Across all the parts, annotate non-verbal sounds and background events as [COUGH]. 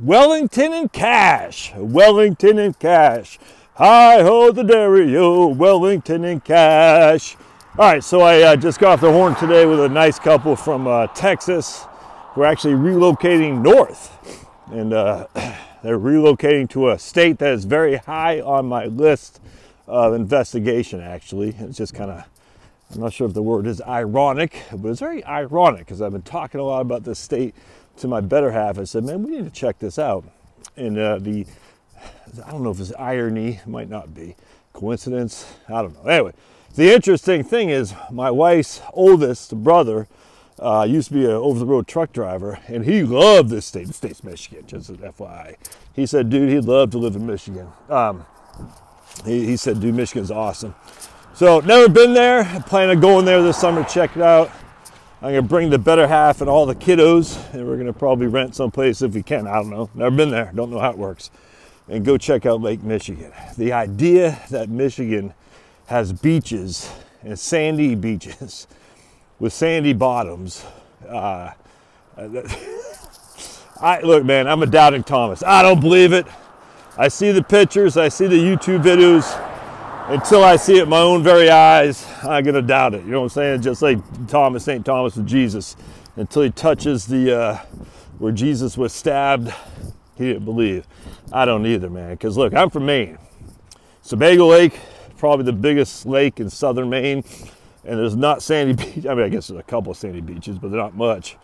Wellington and Cash. Wellington and Cash. Hi ho the dairy yo, Wellington and Cash. All right, so I uh, just got off the horn today with a nice couple from uh, Texas. We're actually relocating north, and uh, [CLEARS THROAT] they're relocating to a state that is very high on my list of investigation. Actually, it's just kind of I'm not sure if the word is ironic, but it's very ironic because I've been talking a lot about this state to my better half. I said, man, we need to check this out. And uh, the, I don't know if it's irony, might not be, coincidence, I don't know. Anyway, the interesting thing is my wife's oldest brother uh, used to be an over-the-road truck driver, and he loved this state. The state's Michigan, just as FYI. He said, dude, he'd love to live in Michigan. Um, he, he said, dude, Michigan's awesome. So never been there. I plan on going there this summer, check it out. I'm gonna bring the better half and all the kiddos, and we're gonna probably rent someplace if we can. I don't know. Never been there. Don't know how it works. And go check out Lake Michigan. The idea that Michigan has beaches and sandy beaches [LAUGHS] with sandy bottoms. Uh, [LAUGHS] I look, man. I'm a doubting Thomas. I don't believe it. I see the pictures. I see the YouTube videos until I see it my own very eyes, I'm gonna doubt it. You know what I'm saying? Just like Thomas, St. Thomas with Jesus. Until he touches the uh, where Jesus was stabbed, he didn't believe. I don't either, man. Because look, I'm from Maine. Sebago Lake, probably the biggest lake in southern Maine, and there's not sandy [LAUGHS] beach. I mean, I guess there's a couple of sandy beaches, but they're not much.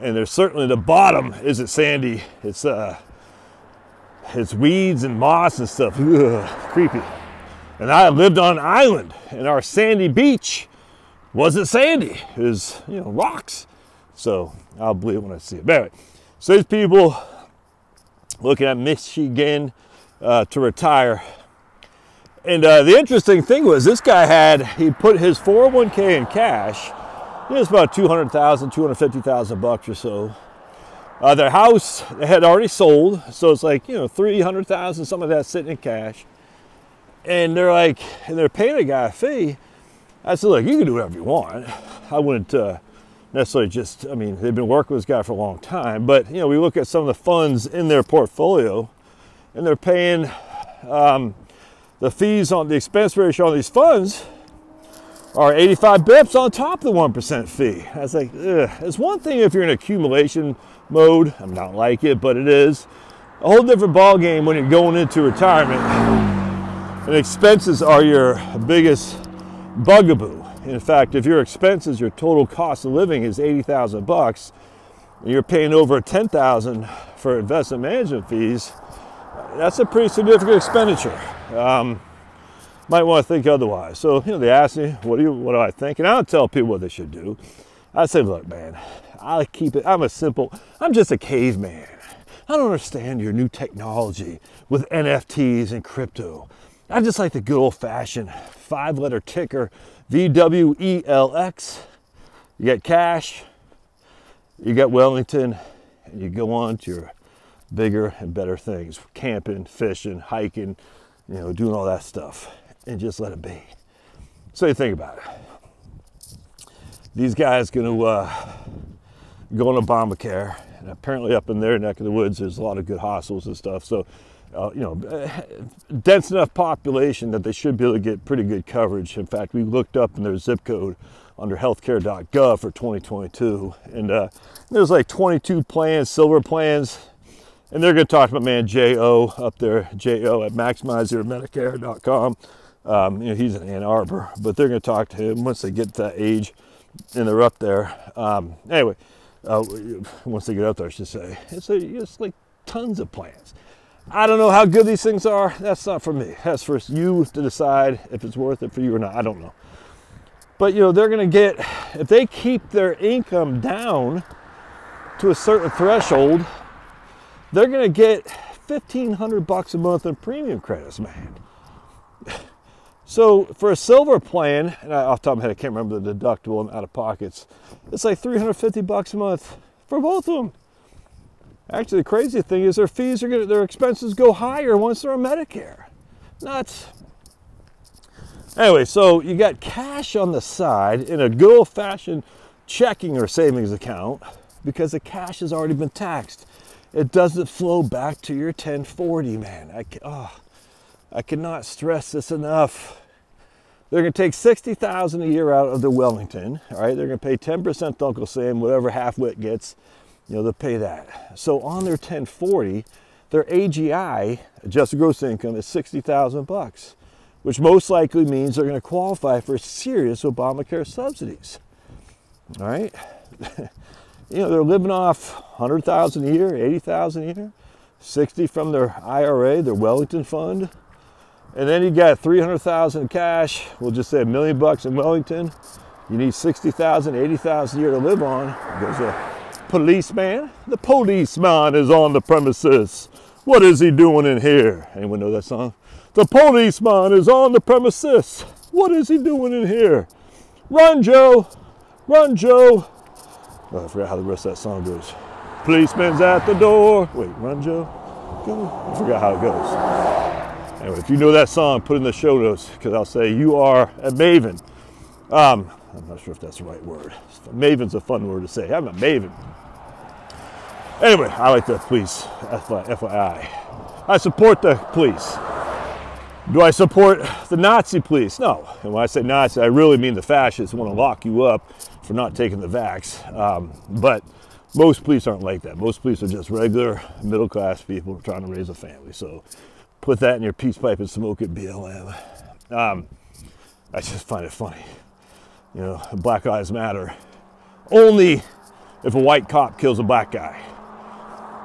And there's certainly the bottom isn't sandy. It's uh, it's weeds and moss and stuff. Ugh, creepy. And I lived on an island, and our sandy beach wasn't sandy. It was, you know, rocks. So I'll believe it when I see it. But anyway, so these people looking at Michigan uh, to retire. And uh, the interesting thing was this guy had, he put his 401k in cash. It was about 200,000, 250,000 bucks or so. Uh, their house had already sold, so it's like, you know, 300,000, some of that sitting in cash and they're like, and they're paying a guy a fee. I said, look, you can do whatever you want. I wouldn't uh, necessarily just, I mean, they've been working with this guy for a long time, but you know, we look at some of the funds in their portfolio and they're paying um, the fees on the expense ratio on these funds are 85 bips on top of the 1% fee. I was like, Ugh. it's one thing if you're in accumulation mode. I'm not like it, but it is a whole different ball game when you're going into retirement and expenses are your biggest bugaboo. In fact, if your expenses, your total cost of living is 80,000 bucks, and you're paying over 10,000 for investment management fees, that's a pretty significant expenditure. Um, might want to think otherwise. So, you know, they ask me, what do you, what do I think? And I don't tell people what they should do. I say, look, man, I keep it, I'm a simple, I'm just a caveman. I don't understand your new technology with NFTs and crypto. I just like the good old fashioned five letter ticker VWELX. You get cash, you get Wellington, and you go on to your bigger and better things camping, fishing, hiking, you know, doing all that stuff, and just let it be. So you think about it. These guys going to uh, go on Obamacare, and apparently up in their neck of the woods, there's a lot of good hostels and stuff. So uh, you know, [LAUGHS] dense enough population that they should be able to get pretty good coverage. In fact, we looked up in their zip code under healthcare.gov for 2022, and uh, there's like 22 plans, silver plans, and they're going to talk about man Jo up there, Jo at maximizeyourmedicare.com. Um, you know, he's in Ann Arbor, but they're going to talk to him once they get to that age, and they're up there. Um, anyway, uh, once they get up there, I should say, it's, a, it's like tons of plans. I don't know how good these things are. That's not for me. That's for you to decide if it's worth it for you or not. I don't know. But you know, they're going to get if they keep their income down to a certain threshold, they're going to get 1500 bucks a month in premium credits, man. [LAUGHS] So for a silver plan, and I, off the top of my head, I can't remember the deductible and out of pockets. It's like 350 bucks a month for both of them. Actually, the crazy thing is their fees are going their expenses go higher once they're on Medicare. Nuts. Anyway, so you got cash on the side in a good old-fashioned checking or savings account because the cash has already been taxed. it doesn't flow back to your 1040, man. I, oh, I cannot stress this enough. They're going to take 60000 a year out of the Wellington, all right? They're going to pay 10% to Uncle Sam, whatever half-wit gets, you know, they'll pay that. So on their 1040, their AGI, adjusted gross income, is 60,000 bucks, which most likely means they're going to qualify for serious Obamacare subsidies. All right? [LAUGHS] you know, they're living off 100,000 a year, 80,000 a year, 60 from their IRA, their Wellington fund. And then you got 300,000 cash, we'll just say a million bucks in Wellington. You need 60,000, 80,000 a year to live on. There's a policeman. The policeman is on the premises. What is he doing in here? Anyone know that song? The policeman is on the premises. What is he doing in here? Run, Joe. Run, Joe. Oh, I forgot how the rest of that song goes. Policeman's at the door. Wait, run, Joe. Go. I forgot how it goes. Anyway, if you know that song, put in the show notes because I'll say you are a maven. Um, I'm not sure if that's the right word. Maven's a fun word to say. I'm a maven. Anyway, I like the police, FYI. I support the police. Do I support the Nazi police? No. And when I say Nazi, I really mean the fascists want to lock you up for not taking the vax. Um, but most police aren't like that. Most police are just regular middle class people trying to raise a family. So put that in your peace pipe and smoke it, BLM. Um, I just find it funny. You know, Black Lives Matter. Only if a white cop kills a black guy.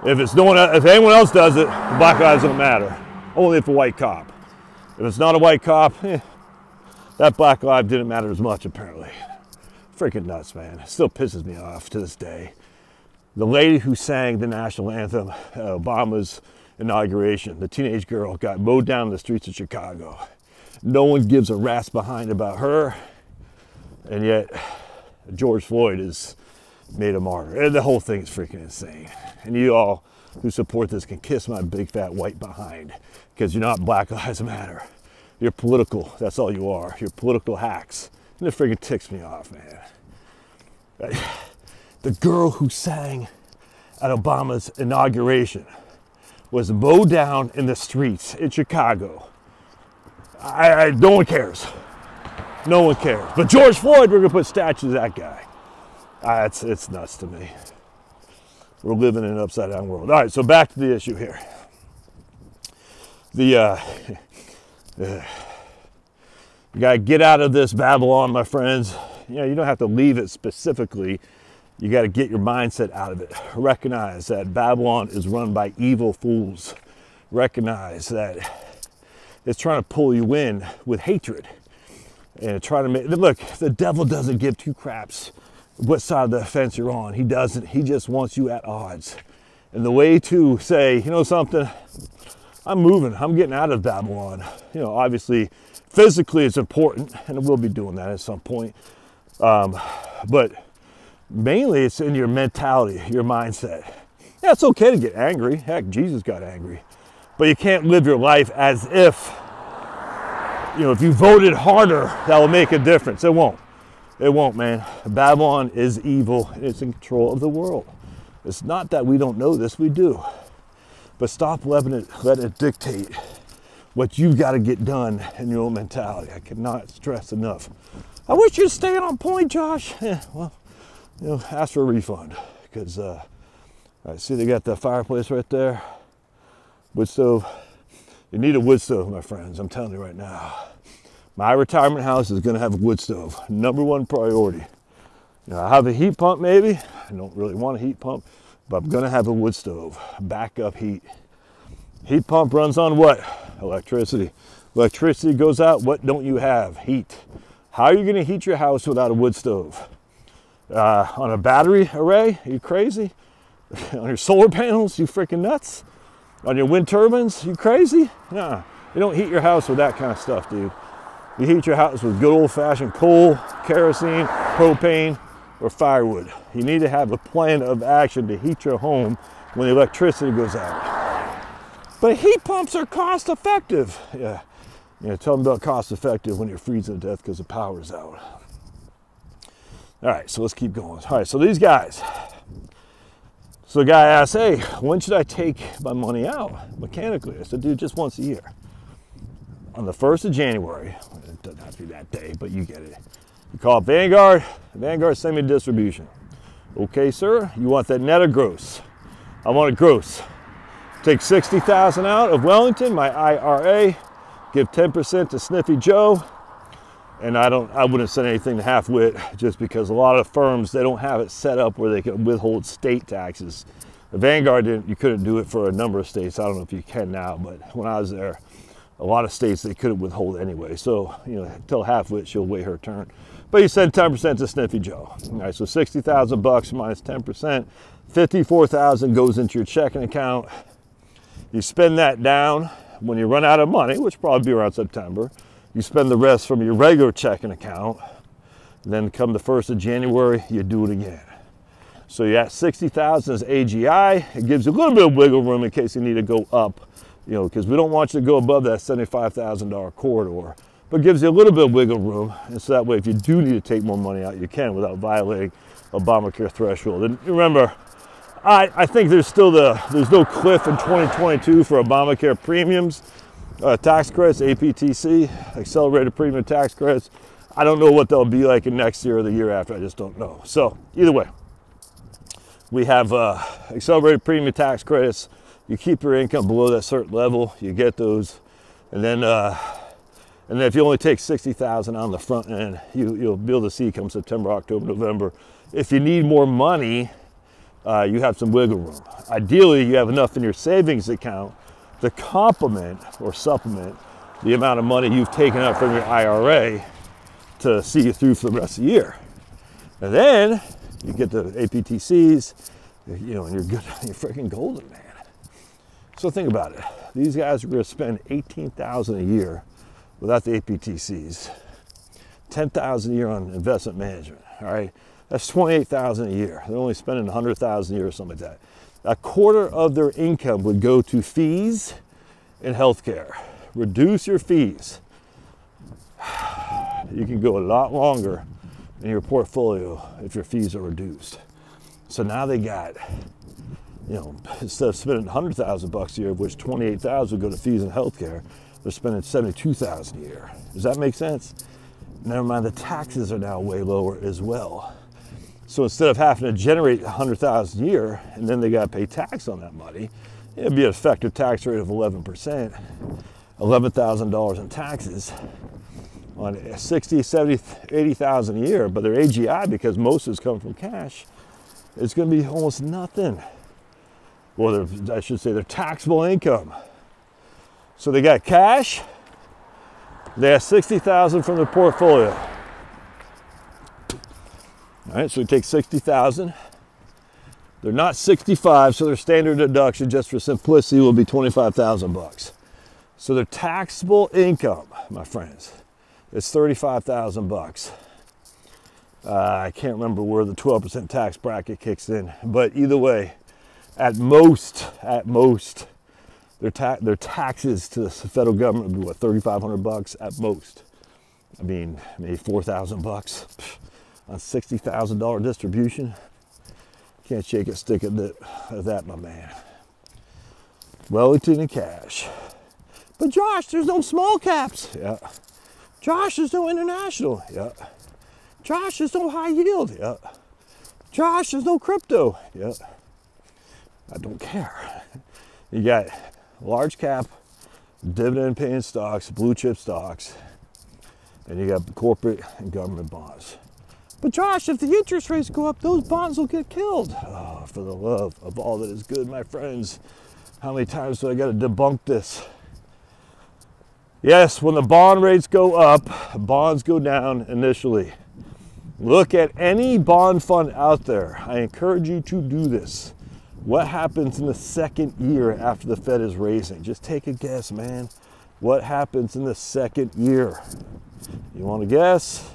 If it's no one, if anyone else does it, black lives don't matter. Only if a white cop. If it's not a white cop, eh, that black life didn't matter as much apparently. Freaking nuts, man. It still pisses me off to this day. The lady who sang the national anthem at Obama's inauguration, the teenage girl, got mowed down in the streets of Chicago. No one gives a rat's behind about her, and yet George Floyd is made a martyr. And the whole thing is freaking insane. And you all who support this can kiss my big fat white behind because you're not Black Lives Matter. You're political. That's all you are. You're political hacks. And it freaking ticks me off, man. [SIGHS] The girl who sang at Obama's inauguration was mowed down in the streets in Chicago. I, I, no one cares. No one cares. But George Floyd, we're gonna put statues of that guy. Uh, it's, it's nuts to me. We're living in an upside down world. All right, so back to the issue here. The, uh, [LAUGHS] you got to get out of this Babylon, my friends. You know, you don't have to leave it specifically. You got to get your mindset out of it. Recognize that Babylon is run by evil fools. Recognize that it's trying to pull you in with hatred and try to make look. The devil doesn't give two craps what side of the fence you're on. He doesn't. He just wants you at odds. And the way to say, you know something, I'm moving. I'm getting out of Babylon. You know, obviously, physically it's important, and we'll be doing that at some point. Um, but mainly, it's in your mentality, your mindset. Yeah, it's okay to get angry. Heck, Jesus got angry. But you can't live your life as if, you know, if you voted harder, that will make a difference. It won't. It won't, man. Babylon is evil. It's in control of the world. It's not that we don't know this, we do. But stop letting it, let it dictate what you've got to get done in your own mentality. I cannot stress enough. I wish you'd stay on point, Josh. [LAUGHS] Yeah, well, you know, ask for a refund because uh, I see they got that fireplace right there, wood stove. You need a wood stove, my friends. I'm telling you right now. My retirement house is going to have a wood stove. Number one priority. You know, I have a heat pump maybe. I don't really want a heat pump, but I'm going to have a wood stove. Backup heat. Heat pump runs on what? Electricity. Electricity goes out. What don't you have? Heat. How are you going to heat your house without a wood stove? Uh, on a battery array? Are you crazy? [LAUGHS] on your solar panels? You freaking nuts? On your wind turbines? You crazy? Nah. You don't heat your house with that kind of stuff, dude. You heat your house with good old fashioned coal, kerosene, propane, or firewood. You need to have a plan of action to heat your home when the electricity goes out. But heat pumps are cost effective. Yeah, you know, tell them about cost effective when you're freezing to death because the power's out. All right, so let's keep going. All right, so these guys, So the guy asked, hey, when should I take my money out mechanically? I said, dude, just once a year. On the 1st of January, it doesn't have to be that day, but you get it. You call Vanguard, Vanguard send me distribution. Okay, sir, you want that net or gross? I want it gross. Take 60,000 out of Wellington, my IRA, give 10% to Sniffy Joe, and I don't I wouldn't send anything to half wit just because a lot of firms they don't have it set up where they can withhold state taxes. The Vanguard didn't you couldn't do it for a number of states. I don't know if you can now, but when I was there, a lot of states they couldn't withhold anyway. So, you know, tell half wit she'll wait her turn. But you send 10% to Sniffy Joe. All right, so 60,000 bucks minus 10%, 54,000 goes into your checking account. You spend that down when you run out of money, which probably be around September you spend the rest from your regular checking account. Then come the 1st of January, you do it again. So you're at 60,000 as AGI. It gives you a little bit of wiggle room in case you need to go up, you know, because we don't want you to go above that $75,000 corridor, but gives you a little bit of wiggle room. And so that way, if you do need to take more money out, you can without violating Obamacare threshold. And remember, I, I think there's still the, there's no cliff in 2022 for Obamacare premiums uh, tax credits, APTC, accelerated premium tax credits. I don't know what they'll be like in next year or the year after. I just don't know. So either way, we have uh, accelerated premium tax credits. You keep your income below that certain level, you get those, and then uh, and then if you only take sixty thousand on the front end, you you'll be able to see come September, October, November. If you need more money, uh, you have some wiggle room. Ideally, you have enough in your savings account to complement or supplement the amount of money you've taken out from your IRA to see you through for the rest of the year. And then you get the APTCs, you know, and you're good, you're freaking golden, man. So think about it. These guys are to spend 18,000 a year without the APTCs, 10,000 a year on investment management. All right, that's 28,000 a year. They're only spending 100,000 a year or something like that a quarter of their income would go to fees and healthcare. Reduce your fees. [SIGHS] You can go a lot longer in your portfolio if your fees are reduced. So now they got, you know, [LAUGHS] instead of spending 100,000 bucks a year, of which 28,000 would go to fees and healthcare, they're spending 72,000 a year. Does that make sense? Never mind, the taxes are now way lower as well. So instead of having to generate 100,000 a year and then they got to pay tax on that money, it'd be an effective tax rate of 11%, $11,000 in taxes on 60, 70, 80,000 a year, but their AGI, because most it's coming from cash, it's going to be almost nothing. Well, I should say their taxable income. So they got cash, they have 60,000 from their portfolio. All right, so we take 60,000. They're not 65, so their standard deduction, just for simplicity, will be 25,000 bucks. So their taxable income, my friends, is 35,000 bucks. Uh, I can't remember where the 12% tax bracket kicks in, but either way, at most, at most, their, ta- their taxes to the federal government would be what 3,500 bucks at most. I mean, maybe 4,000 bucks a $60,000 distribution. Can't shake a stick at that, my man. Wellington and cash. But Josh, there's no small caps. Yeah. Josh, there's no international. Yeah. Josh, there's no high yield. Yeah. Josh, there's no crypto. Yeah. I don't care. You got large cap, dividend paying stocks, blue chip stocks, and you got corporate and government bonds. But Josh, if the interest rates go up, those bonds will get killed. Oh, for the love of all that is good, my friends. How many times do I got to debunk this? Yes, when the bond rates go up, bonds go down initially. Look at any bond fund out there. I encourage you to do this. What happens in the second year after the Fed is raising? Just take a guess, man. What happens in the second year? You want to guess?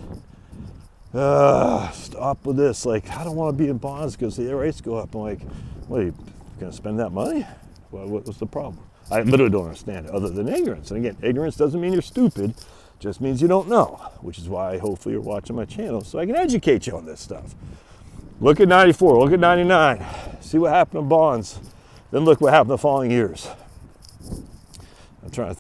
Uh, stop with this. Like, I don't want to be in bonds because the rates go up. I'm like, what, are you going to spend that money? What, what's the problem? I literally don't understand it other than ignorance. And again, ignorance doesn't mean you're stupid, just means you don't know, which is why hopefully you're watching my channel so I can educate you on this stuff. Look at 94, look at 99. See what happened to bonds. Then look what happened the following years. I'm trying to